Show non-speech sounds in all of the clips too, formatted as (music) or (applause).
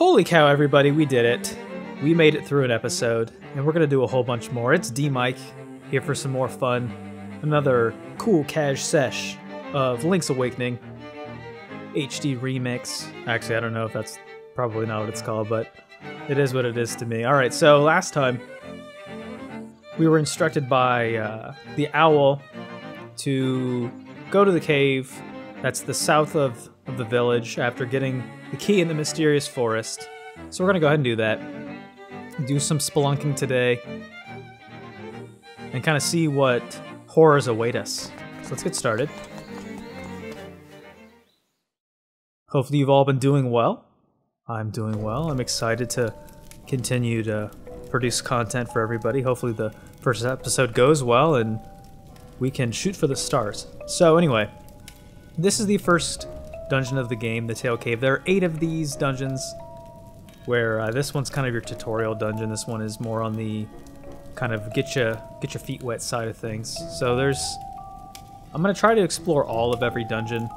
Holy cow, everybody, we did it. We made it through an episode, and we're gonna do a whole bunch more. It's DMic here for some more fun. Another cool cash sesh of Link's Awakening HD remix. Actually, I don't know if that's probably not what it's called, but it is what it is to me. All right, so last time we were instructed by uh, the owl to go to the cave that's the south of, of the village after getting the key in the mysterious forest. So we're gonna go ahead and do that. Do some spelunking today and kind of see what horrors await us. So let's get started. Hopefully you've all been doing well. I'm doing well. I'm excited to continue to produce content for everybody. Hopefully the first episode goes well and we can shoot for the stars. So anyway, this is the first dungeon of the game, the Tail Cave. There are eight of these dungeons, where uh, this one's kind of your tutorial dungeon. This one is more on the kind of get you get your feet wet side of things. So there's, I'm gonna try to explore all of every dungeon.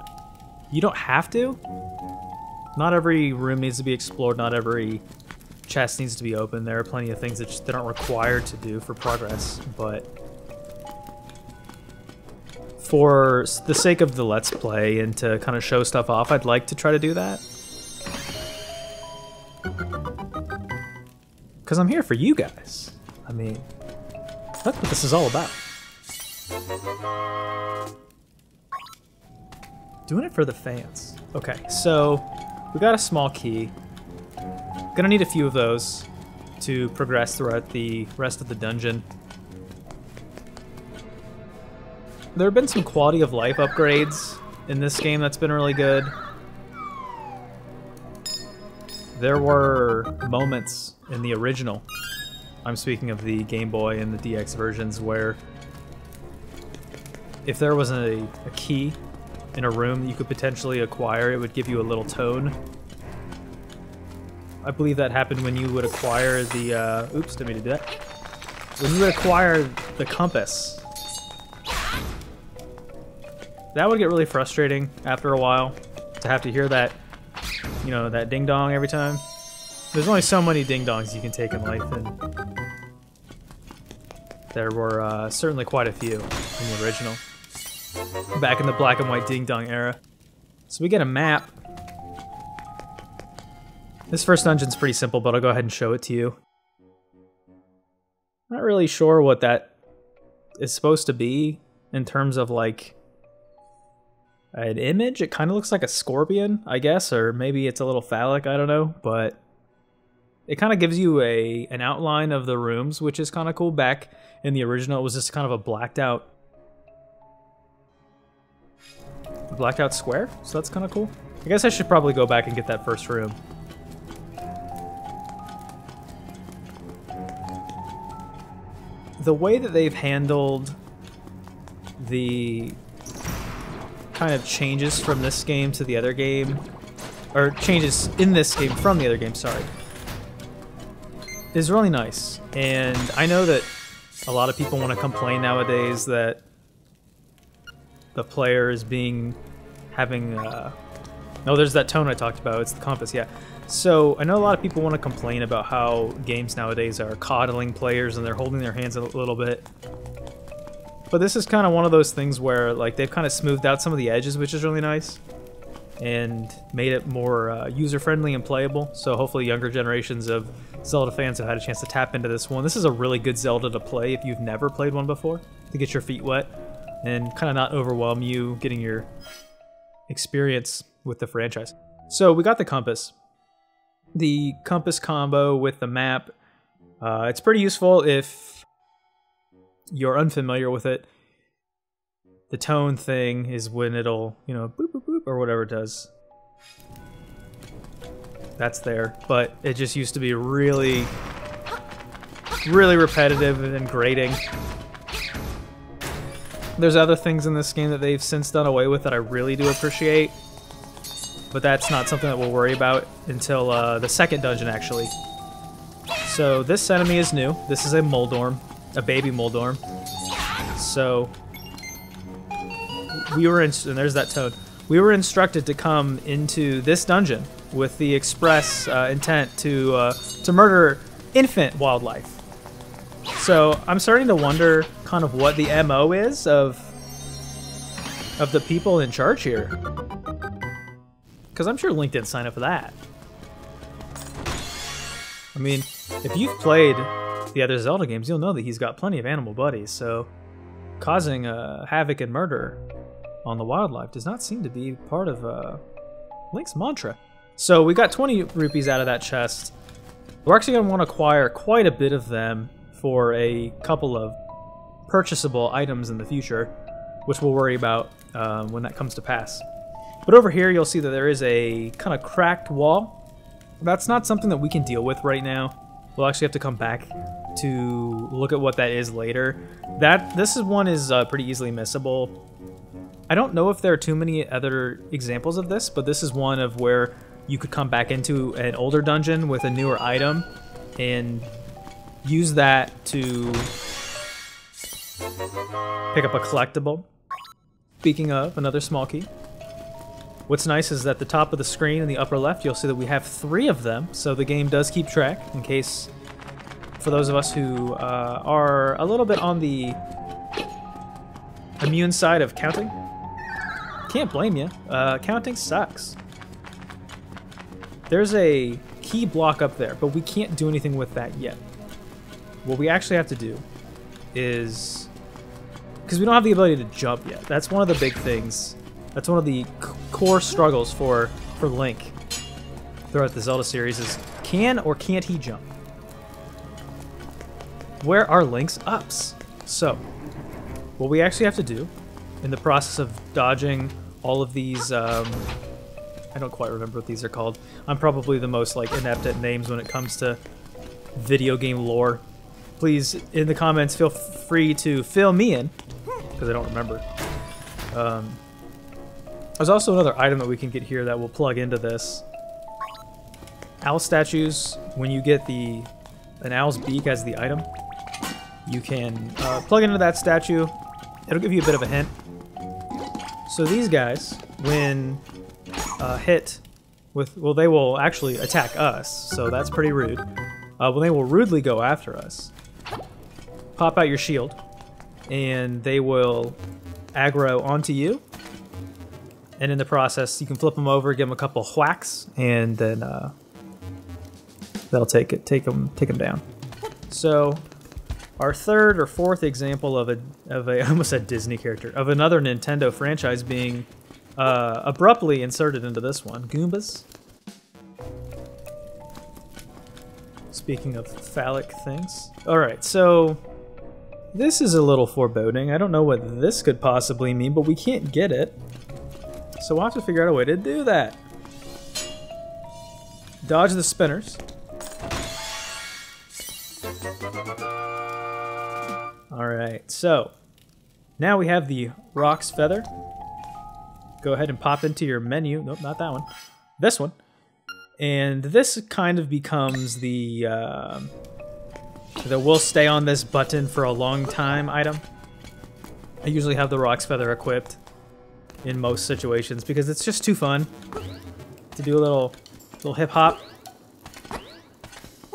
You don't have to. Not every room needs to be explored. Not every chest needs to be open. There are plenty of things that, just, that aren't required to do for progress, but for the sake of the Let's Play and to kind of show stuff off, I'd like to try to do that. Because I'm here for you guys. I mean, that's what this is all about. Doing it for the fans. Okay, so we got a small key. Gonna need a few of those to progress throughout the rest of the dungeon. There have been some quality of life upgrades in this game that's been really good. There were moments in the original, I'm speaking of the Game Boy and the DX versions, where if there was a, a key in a room you could potentially acquire, it would give you a little tone. I believe that happened when you would acquire the, uh, oops, didn't mean to do that. When you would acquire the compass, that would get really frustrating after a while to have to hear that, you know, that ding dong every time. There's only so many ding dongs you can take in life, and there were uh, certainly quite a few in the original. Back in the black and white ding dong era. So we get a map. This first dungeon's pretty simple, but I'll go ahead and show it to you. Not really sure what that is supposed to be in terms of like an image. It kind of looks like a scorpion, I guess, or maybe it's a little phallic, I don't know, but it kind of gives you a an outline of the rooms, which is kind of cool. Back in the original, it was just kind of a blacked out blacked out square, so that's kind of cool. I guess I should probably go back and get that first room. The way that they've handled the kind of changes from this game to the other game, or changes in this game from the other game, sorry, is really nice. And I know that a lot of people want to complain nowadays that the player is being having uh no there's that tone i talked about it's the compass yeah. So i know a lot of people want to complain about how games nowadays are coddling players and they're holding their hands a little bit but this is kind of one of those things where like they've kind of smoothed out some of the edges, which is really nice, and made it more uh, user-friendly and playable. So hopefully younger generations of Zelda fans have had a chance to tap into this one. This is a really good Zelda to play if you've never played one before, to get your feet wet and kind of not overwhelm you getting your experience with the franchise. So we got the compass. The compass combo with the map. Uh, it's pretty useful if you're unfamiliar with it, the tone thing is when it'll, you know, boop, boop, boop, or whatever it does. That's there. But it just used to be really, really repetitive and grating. There's other things in this game that they've since done away with that I really do appreciate. But that's not something that we'll worry about until uh, the second dungeon, actually. So this enemy is new. This is a Moldorm a baby Moldorm. So we were in, and there's that toad. We were instructed to come into this dungeon with the express uh, intent to uh, to murder infant wildlife. So I'm starting to wonder kind of what the MO is of of the people in charge here. Because I'm sure Link didn't sign up for that. I mean, if you've played the other Zelda games, you'll know that he's got plenty of animal buddies, so causing uh, havoc and murder on the wildlife does not seem to be part of uh, Link's mantra. So we got 20 rupees out of that chest. We're actually going to want to acquire quite a bit of them for a couple of purchasable items in the future, which we'll worry about um, when that comes to pass. But over here, you'll see that there is a kind of cracked wall. That's not something that we can deal with right now. We'll actually have to come back to look at what that is later. That This is one is uh, pretty easily missable. I don't know if there are too many other examples of this, but this is one of where you could come back into an older dungeon with a newer item and use that to pick up a collectible. Speaking of, another small key. What's nice is that the top of the screen in the upper left, you'll see that we have three of them, so the game does keep track in case, for those of us who uh, are a little bit on the immune side of counting. Can't blame you. Uh, counting sucks. There's a key block up there, but we can't do anything with that yet. What we actually have to do is... Because we don't have the ability to jump yet. That's one of the big things. That's one of the core struggles for, for Link throughout the Zelda series is can or can't he jump? Where are Link's ups? So, what we actually have to do in the process of dodging all of these, um, I don't quite remember what these are called. I'm probably the most like inept at names when it comes to video game lore. Please, in the comments, feel free to fill me in, because I don't remember. Um, there's also another item that we can get here that will plug into this. Owl statues, when you get the an owl's beak as the item, you can uh, plug into that statue. It'll give you a bit of a hint. So these guys, when uh, hit with, well, they will actually attack us, so that's pretty rude. Uh, when they will rudely go after us, pop out your shield, and they will aggro onto you, and in the process, you can flip them over, give them a couple whacks, and then uh, they'll take it, take them, take them down. So, our third or fourth example of a of a (laughs) I almost said Disney character of another Nintendo franchise being uh, abruptly inserted into this one, Goombas. Speaking of phallic things. Alright, so this is a little foreboding. I don't know what this could possibly mean, but we can't get it. So we'll have to figure out a way to do that. Dodge the spinners. Alright, so now we have the Roc's Feather. Go ahead and pop into your menu. Nope, not that one. This one. And this kind of becomes the, uh, the will stay on this button for a long time item. I usually have the Roc's Feather equipped in most situations because it's just too fun to do a little little hip hop.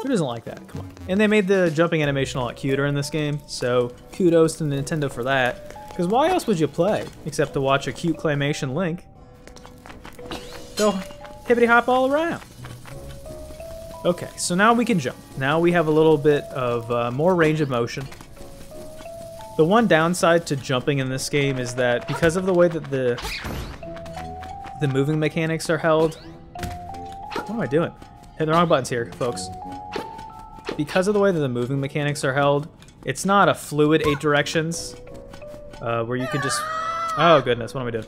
Who doesn't like that? Come on. And they made the jumping animation a lot cuter in this game, so kudos to Nintendo for that. Because why else would you play except to watch a cute claymation Link go hippity hop all around? Okay, so now we can jump. Now we have a little bit of uh, more range of motion. The one downside to jumping in this game is that because of the way that the the moving mechanics are held... What am I doing? Hit the wrong buttons here, folks. Because of the way that the moving mechanics are held, it's not a fluid eight directions, uh, where you can just... Oh, goodness, what am I doing?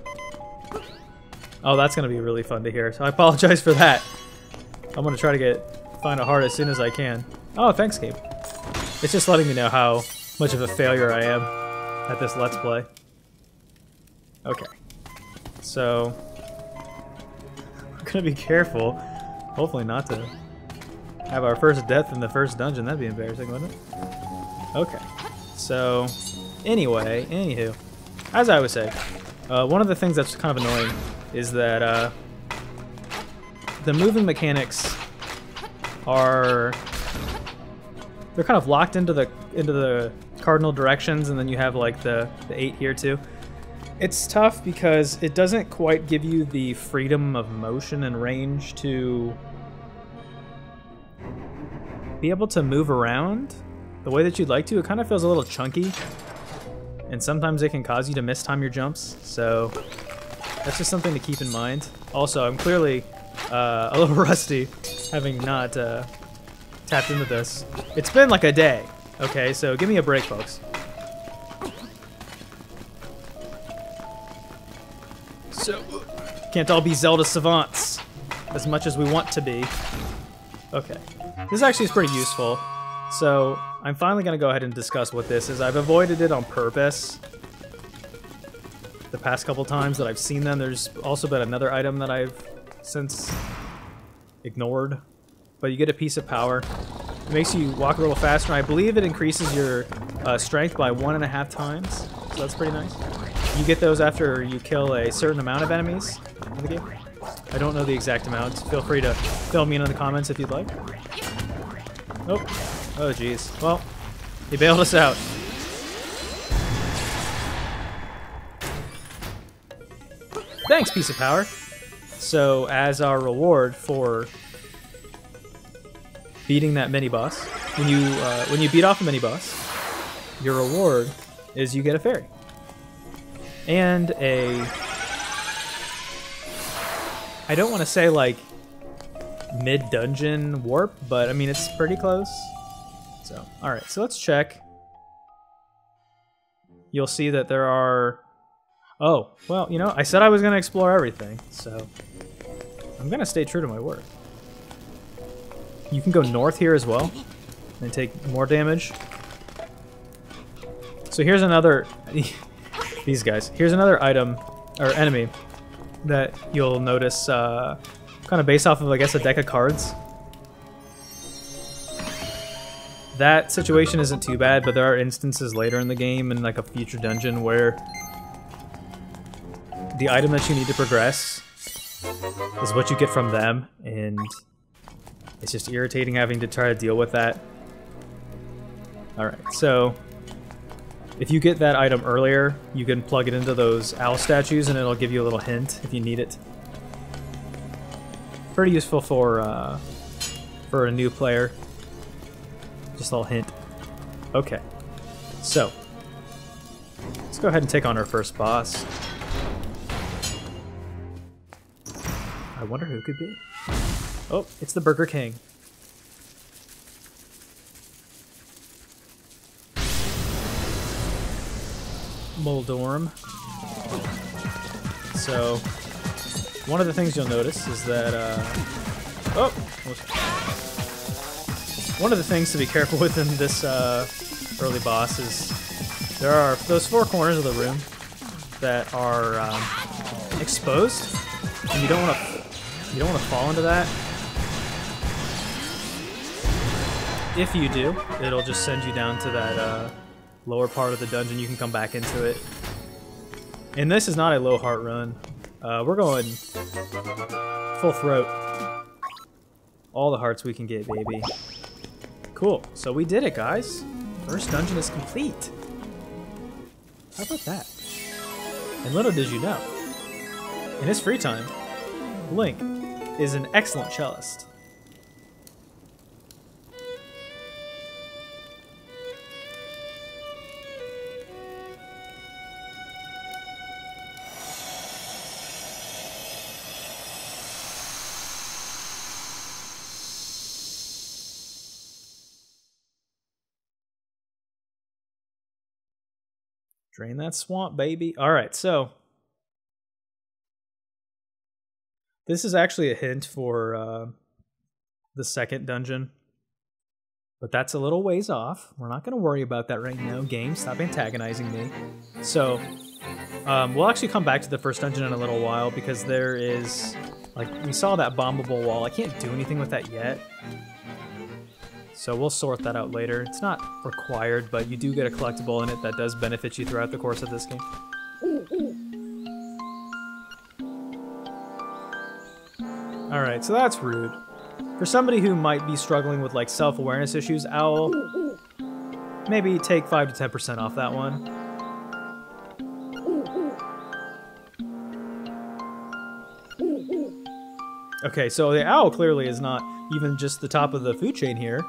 Oh, that's going to be really fun to hear, so I apologize for that. I'm going to try to get find a heart as soon as I can. Oh, thanks, Gabe. It's just letting me know how much of a failure I am at this Let's Play. Okay. So... (laughs) I'm gonna be careful. Hopefully not to have our first death in the first dungeon. That'd be embarrassing, wouldn't it? Okay. So, anyway, anywho. As I was saying, uh, one of the things that's kind of annoying is that uh, the moving mechanics are they're kind of locked into the into the cardinal directions, and then you have like the the eight here too. It's tough because it doesn't quite give you the freedom of motion and range to be able to move around the way that you'd like to. It kind of feels a little chunky, and sometimes it can cause you to mistime your jumps. So that's just something to keep in mind. Also, I'm clearly uh, a little (laughs) rusty, having not uh, tapped into this. It's been like a day, okay? So give me a break, folks. So, can't all be Zelda savants as much as we want to be. Okay. This actually is pretty useful. So, I'm finally going to go ahead and discuss what this is. I've avoided it on purpose. The past couple times that I've seen them, there's also been another item that I've since ignored. But you get a piece of power. It makes you walk a little faster, I believe it increases your uh, strength by one and a half times. So that's pretty nice. You get those after you kill a certain amount of enemies in the game. I don't know the exact amount. Feel free to fill me in in the comments if you'd like. Oh, oh jeez. Well, he bailed us out. Thanks, piece of power. So, as our reward for beating that mini boss, when you uh, when you beat off a mini boss, your reward is you get a fairy and a. I don't want to say like mid dungeon warp, but I mean it's pretty close. So, all right, so let's check. You'll see that there are. Oh, well, you know, I said I was going to explore everything, so I'm going to stay true to my word. You can go north here as well and take more damage. So here's another... (laughs) these guys. Here's another item, or enemy, that you'll notice uh, kind of based off of, I guess, a deck of cards. That situation isn't too bad, but there are instances later in the game in like a future dungeon where the item that you need to progress is what you get from them, and it's just irritating having to try to deal with that. Alright, so if you get that item earlier, you can plug it into those owl statues and it'll give you a little hint if you need it. Pretty useful for uh, for a new player. Just a little hint. Okay, so let's go ahead and take on our first boss. I wonder who could be. Oh, it's the Burger King. Moldorm. So, one of the things you'll notice is that, uh, oh, one of the things to be careful (laughs) with in this uh, early boss is there are those four corners of the room that are um, exposed, and you don't want to you don't want to fall into that. If you do, it'll just send you down to that uh, lower part of the dungeon. You can come back into it. And this is not a low heart run. Uh, we're going full throat. All the hearts we can get, baby. Cool. So we did it, guys. First dungeon is complete. How about that? And little did you know, in his free time, Link is an excellent cellist. Drain that swamp, baby. All right, so this is actually a hint for uh, the second dungeon, but that's a little ways off. We're not going to worry about that right now. Game, stop antagonizing me. So um, we'll actually come back to the first dungeon in a little while because there is, like, we saw that bombable wall. I can't do anything with that yet. So we'll sort that out later. It's not required, but you do get a collectible in it that does benefit you throughout the course of this game. Alright, so that's rude. For somebody who might be struggling with like self-awareness issues, Owl, maybe take 5 to 10% off that one. Okay, so the Owl clearly is not even just the top of the food chain here.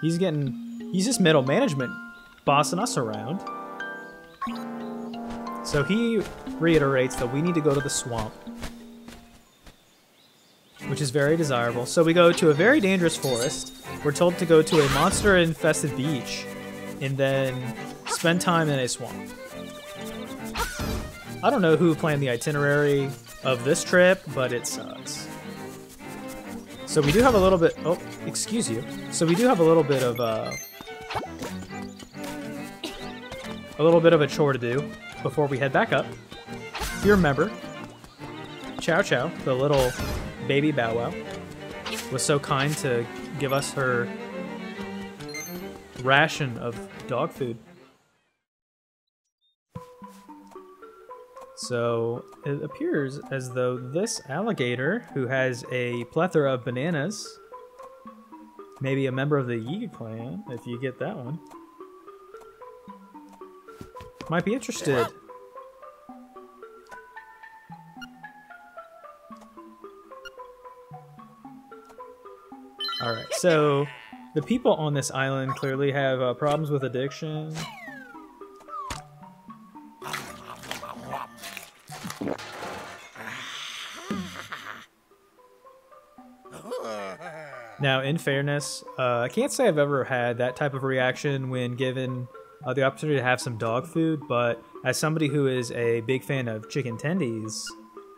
He's getting, he's just middle management bossing us around. So he reiterates that we need to go to the swamp which is very desirable. So we go to a very dangerous forest. We're told to go to a monster-infested beach, and then spend time in a swamp. I don't know who planned the itinerary of this trip, but it sucks. So we do have a little bit... Oh, excuse you. So we do have a little bit of... Uh, a little bit of a chore to do before we head back up. If you remember, CiaoCiao, the little baby Bow Wow, was so kind to give us her ration of dog food. So it appears as though this alligator, who has a plethora of bananas, maybe a member of the Yiga clan, if you get that one, might be interested. Alright, so the people on this island clearly have uh, problems with addiction. Now, in fairness, uh, I can't say I've ever had that type of reaction when given uh, the opportunity to have some dog food, but as somebody who is a big fan of chicken tendies,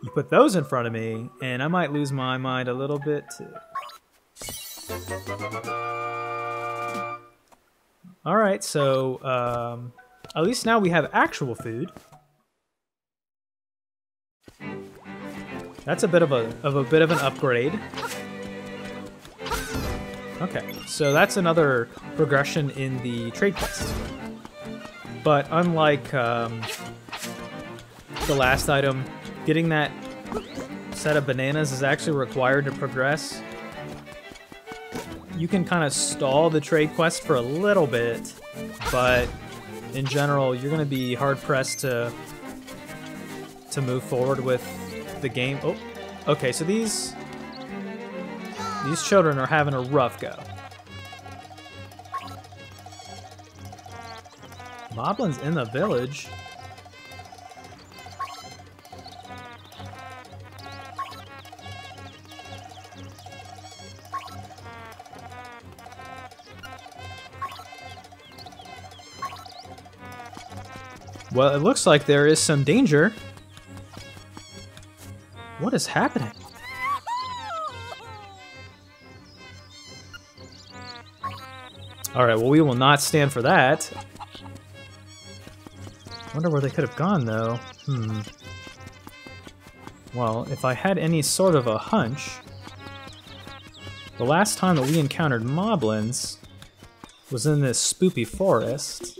you put those in front of me, and I might lose my mind a little bit too. Alright, so um, at least now we have actual food. That's a bit of a of a bit of an upgrade. Okay, so that's another progression in the trade quest. But unlike um, the last item, getting that set of bananas is actually required to progress you can kind of stall the trade quest for a little bit, but in general, you're going to be hard pressed to to move forward with the game. Oh, okay. So these these children are having a rough go. Moblin's in the village. Well, it looks like there is some danger. What is happening? Alright, well we will not stand for that. Wonder where they could have gone, though. Hmm. Well, if I had any sort of a hunch... The last time that we encountered moblins was in this spoopy forest.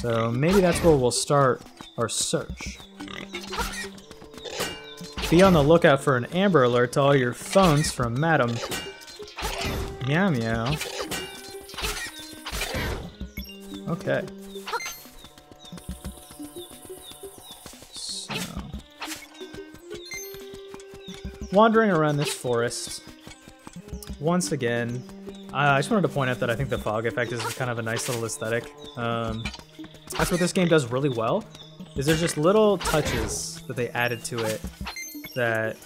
So maybe that's where we'll start our search. Be on the lookout for an Amber Alert to all your phones from Madam Meow Meow. Okay. So. Wandering around this forest. Once again, I just wanted to point out that I think the fog effect is kind of a nice little aesthetic. Um, that's what this game does really well, is there's just little touches that they added to it that,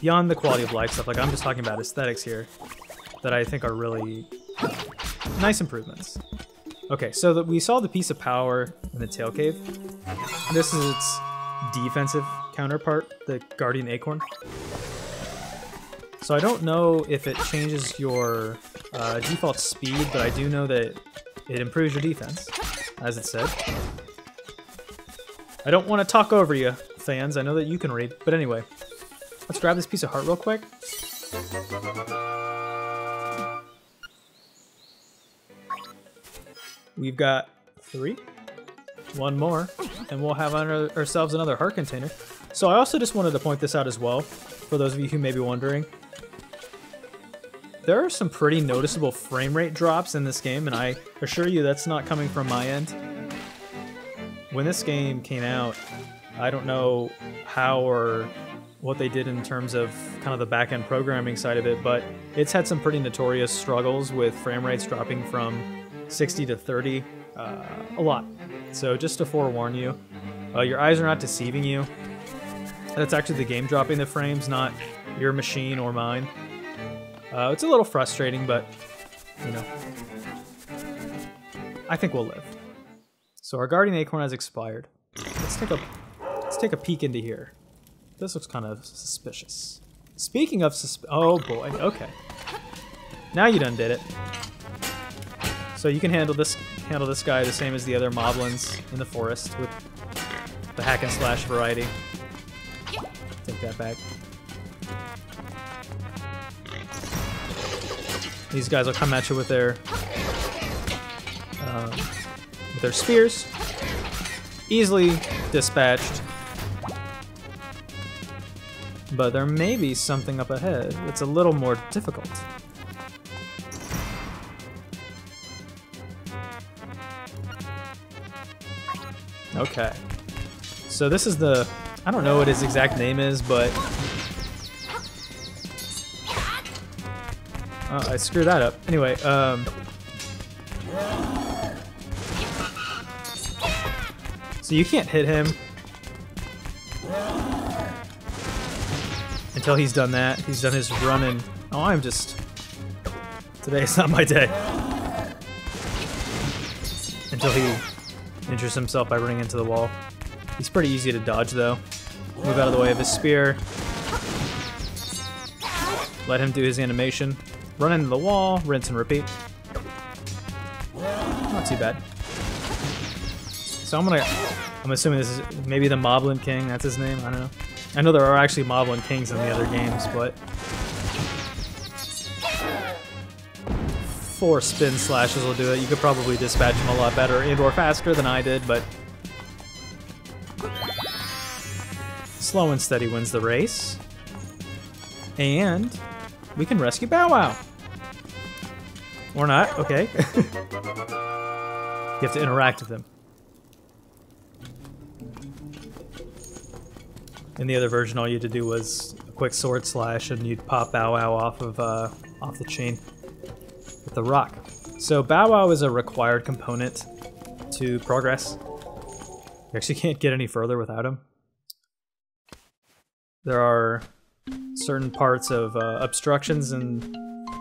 beyond the quality of life stuff, like I'm just talking about aesthetics here, that I think are really uh, nice improvements. Okay, so that we saw the piece of power in the tail cave. This is its defensive counterpart, the Guardian Acorn. So I don't know if it changes your uh, default speed, but I do know that it improves your defense as it said. I don't want to talk over you, fans. I know that you can read. But anyway, let's grab this piece of heart real quick. We've got three. One more. and we'll have our, ourselves another heart container. So I also just wanted to point this out as well, for those of you who may be wondering. There are some pretty noticeable frame rate drops in this game, and I assure you that's not coming from my end. When this game came out, I don't know how or what they did in terms of kind of the back-end programming side of it, but it's had some pretty notorious struggles with frame rates dropping from 60 to 30 uh, a lot. So just to forewarn you, uh, your eyes are not deceiving you. That's actually the game dropping the frames, not your machine or mine. Uh, it's a little frustrating, but, you know, I think we'll live. So our Guardian Acorn has expired. Let's take a let's take a peek into here. This looks kind of suspicious. Speaking of susp- oh boy, okay. Now you done did it. So you can handle this handle this guy the same as the other moblins in the forest with the hack and slash variety. Take that back. These guys will come at you with their um, with their spears. Easily dispatched. But there may be something up ahead that's a little more difficult. Okay. So this is the... I don't know what his exact name is, but... Oh, I screwed that up. Anyway, um... So you can't hit him until he's done that. He's done his running. Oh, I'm just... Today's not my day. Until he injures himself by running into the wall. He's pretty easy to dodge, though. Move out of the way of his spear. Let him do his animation. Run into the wall, rinse and repeat. Not too bad. So I'm gonna... I'm assuming this is maybe the Moblin King, that's his name, I don't know. I know there are actually Moblin Kings in the other games, but... Four spin slashes will do it. You could probably dispatch him a lot better and or faster than I did, but... Slow and steady wins the race. And we can rescue Bow Wow. Or not, okay. (laughs) you have to interact with him. In the other version, all you had to do was a quick sword slash, and you'd pop Bow Wow off of uh, off the chain with the rock. So Bow Wow is a required component to progress. You actually (laughs) can't get any further without him. There are certain parts of uh, obstructions and in,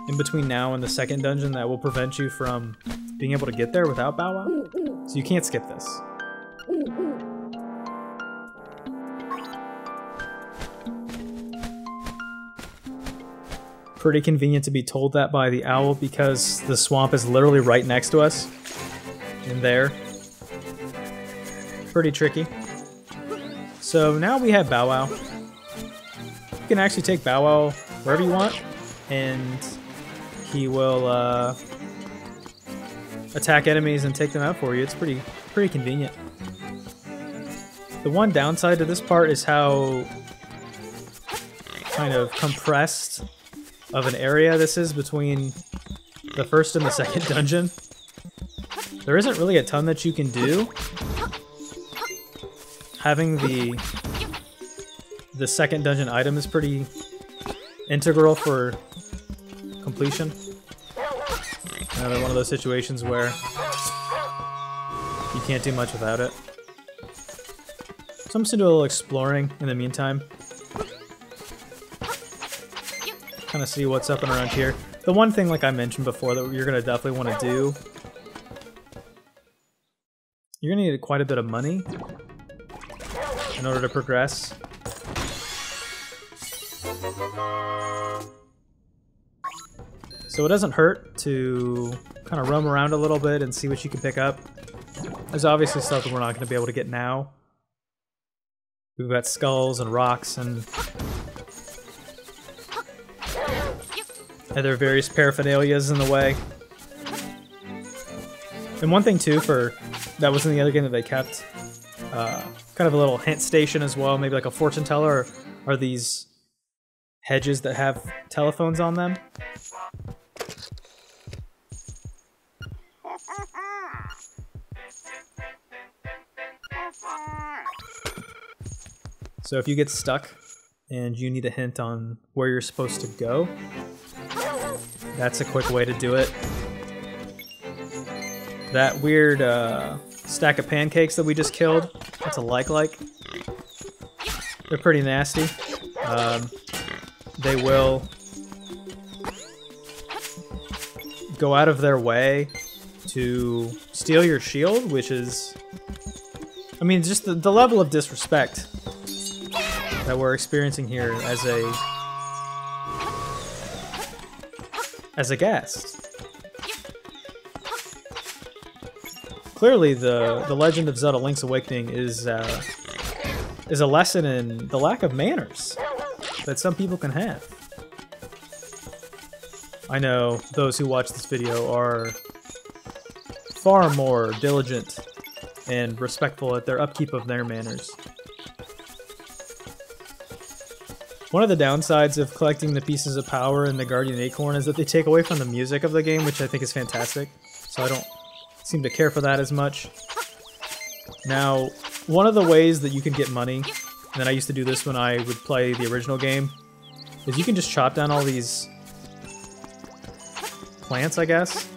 in between now and the second dungeon that will prevent you from being able to get there without Bow Wow. So you can't skip this. Pretty convenient to be told that by the owl because the swamp is literally right next to us. In there. Pretty tricky. So now we have Bow Wow. You can actually take Bow Wow wherever you want, and he will uh, attack enemies and take them out for you. It's pretty pretty convenient. The one downside to this part is how kind of compressed of an area this is between the first and the second (laughs) dungeon. There isn't really a ton that you can do. Having the the second dungeon item is pretty integral for completion. Another one of those situations where you can't do much without it. So I'm just gonna do a little exploring in the meantime. Kind of see what's up and around here. The one thing, like I mentioned before, that you're going to definitely want to do... You're going to need quite a bit of money in order to progress. So it doesn't hurt to kind of roam around a little bit and see what you can pick up. There's obviously stuff that we're not going to be able to get now. We've got skulls and rocks and other various paraphernalias in the way. And one thing too for that was in the other game that they kept. uh, kind of a little hint station as well, maybe like a fortune teller, or are these hedges that have telephones on them? So if you get stuck and you need a hint on where you're supposed to go, that's a quick way to do it. That weird uh, stack of pancakes that we just killed, that's a like-like. They're pretty nasty. Um, they will go out of their way to steal your shield, which is... I mean, just the, the level of disrespect that we're experiencing here as a as a guest. Clearly, the the Legend of Zelda: Link's Awakening is uh, is a lesson in the lack of manners that some people can have. I know those who watch this video are far more diligent and respectful at their upkeep of their manners. One of the downsides of collecting the pieces of power in the Guardian Acorn is that they take away from the music of the game, which I think is fantastic. So I don't seem to care for that as much. Now, one of the ways that you can get money, and then I used to do this when I would play the original game, is you can just chop down all these plants, I guess.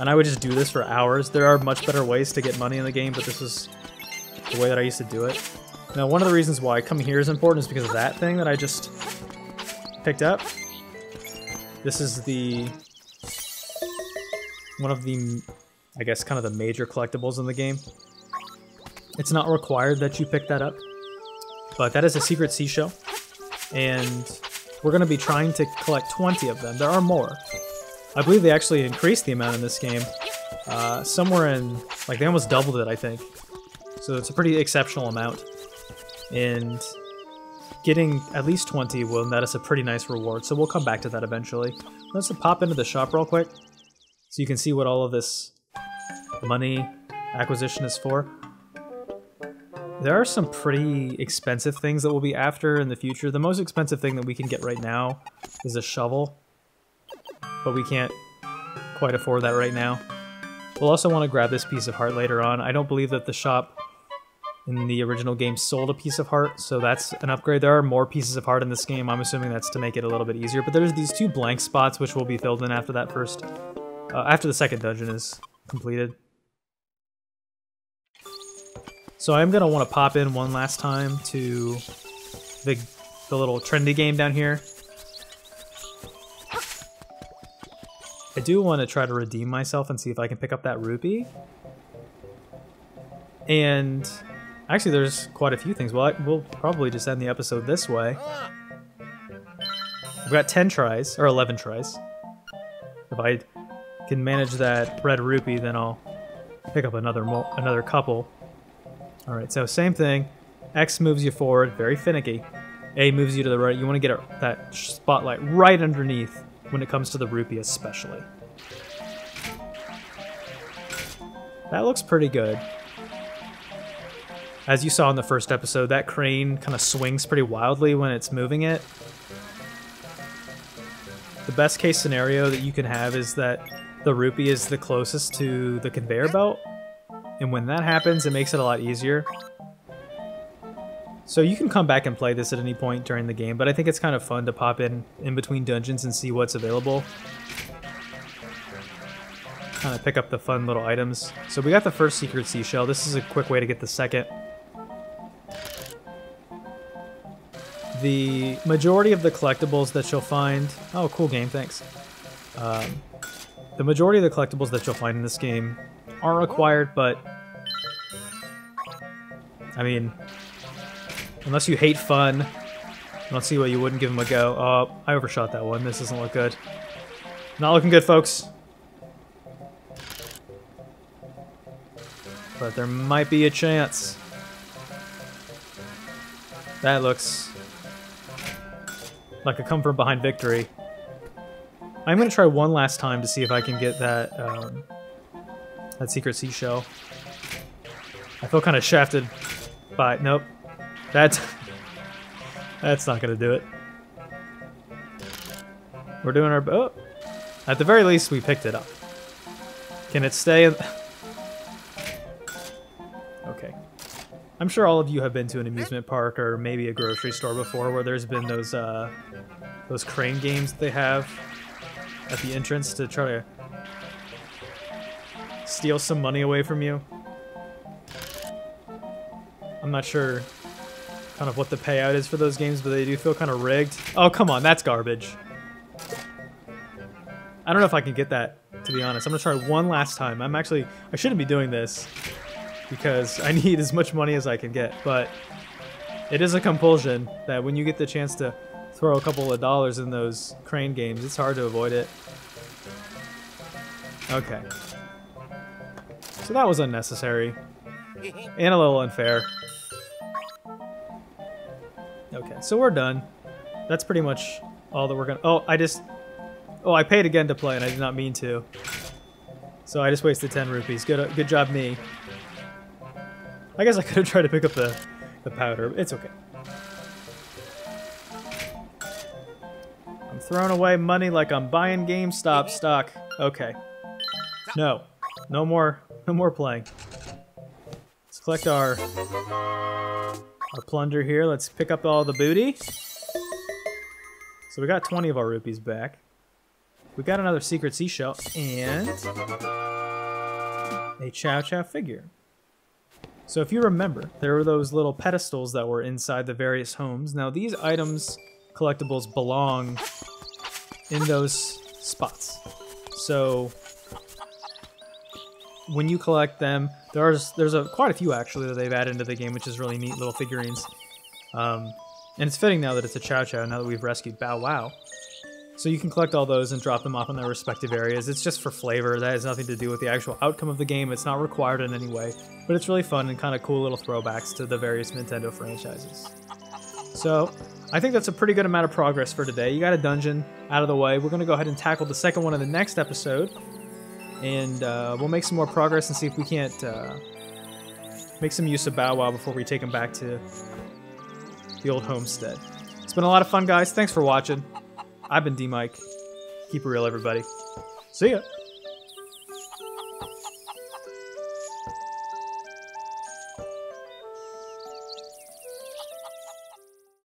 And I would just do this for hours. There are much better ways to get money in the game, but this is the way that I used to do it. Now, one of the reasons why coming here is important is because of that thing that I just picked up. This is the... One of the, I guess, kind of the major collectibles in the game. It's not required that you pick that up, but that is a secret seashell, and we're going to be trying to collect 20 of them. There are more. I believe they actually increased the amount in this game. Uh, somewhere in, like, they almost doubled it, I think. So it's a pretty exceptional amount and getting at least 20 will net us a pretty nice reward, so we'll come back to that eventually. Let's pop into the shop real quick so you can see what all of this money acquisition is for. There are some pretty expensive things that we'll be after in the future. The most expensive thing that we can get right now is a shovel, but we can't quite afford that right now. We'll also want to grab this piece of heart later on. I don't believe that the shop in the original game sold a piece of heart, so that's an upgrade. There are more pieces of heart in this game. I'm assuming that's to make it a little bit easier. But there's these two blank spots which will be filled in after that first, uh, after the second dungeon is completed. So I'm gonna want to pop in one last time to the the little trendy game down here. I do want to try to redeem myself and see if I can pick up that rupee. And Actually, there's quite a few things. Well, I, we'll probably just end the episode this way. We've got 10 tries, or 11 tries. If I can manage that red rupee, then I'll pick up another another couple. Alright, so same thing. X moves you forward, very finicky. A moves you to the right. You want to get a, that spotlight right underneath when it comes to the rupee especially. That looks pretty good. As you saw in the first episode, that crane kind of swings pretty wildly when it's moving it. The best case scenario that you can have is that the rupee is the closest to the conveyor belt, and when that happens, it makes it a lot easier. So you can come back and play this at any point during the game, but I think it's kind of fun to pop in in between dungeons and see what's available. Kind of pick up the fun little items. So we got the first secret seashell. This is a quick way to get the second. The majority of the collectibles that you'll find... Oh, cool game, thanks. Um, the majority of the collectibles that you'll find in this game aren't required, but... I mean, unless you hate fun, I don't see why you wouldn't give them a go. Oh, I overshot that one. This doesn't look good. Not looking good, folks. But there might be a chance. That looks like a come from behind victory. I'm gonna try one last time to see if I can get that um, that secret seashell. I feel kind of shafted Bye. Nope. That's (laughs) that's not gonna do it. We're doing our oh. At the very least, we picked it up. Can it stay? I'm sure all of you have been to an amusement park or maybe a grocery store before where there's been those uh, those crane games they have at the entrance to try to steal some money away from you. I'm not sure kind of what the payout is for those games, but they do feel kind of rigged. Oh, come on, that's garbage. I don't know if I can get that, to be honest. I'm gonna try one last time. I'm actually, I shouldn't be doing this because I (laughs) need as much money as I can get, but it is a compulsion that when you get the chance to throw a couple of dollars in those crane games, it's hard to avoid it. Okay. So that was unnecessary. And a little unfair. Okay, so we're done. That's pretty much all that we're gonna... Oh, I just... Oh, I paid again to play, and I did not mean to. So I just wasted 10 rupees. Good, good job, me. I guess I could have (laughs) tried to pick up the, the powder. It's okay. I'm throwing away money like I'm buying GameStop stock. Okay. No. No more, no more playing. Let's collect our, our plunder here. Let's pick up all the booty. So we got 20 of our rupees back. We got another secret seashell and a CiaoCiao figure. So if you remember, there were those little pedestals that were inside the various homes. Now these items, collectibles, belong in those spots. So when you collect them, there's there's a quite a few actually that they've added into the game, which is really neat little figurines. Um, and it's fitting now that it's a CiaoCiao, now that we've rescued Bow Wow. So you can collect all those and drop them off in their respective areas. It's just for flavor. That has nothing to do with the actual outcome of the game. It's not required in any way. But it's really fun and kind of cool little throwbacks to the various Nintendo franchises. So, I think that's a pretty good amount of progress for today. You got a dungeon out of the way. We're going to go ahead and tackle the second one in the next episode. And uh, we'll make some more progress and see if we can't uh, make some use of Bow Wow before we take him back to the old homestead. It's been a lot of fun, guys. Thanks for watching. I've been DMic. Keep it real, everybody. See ya.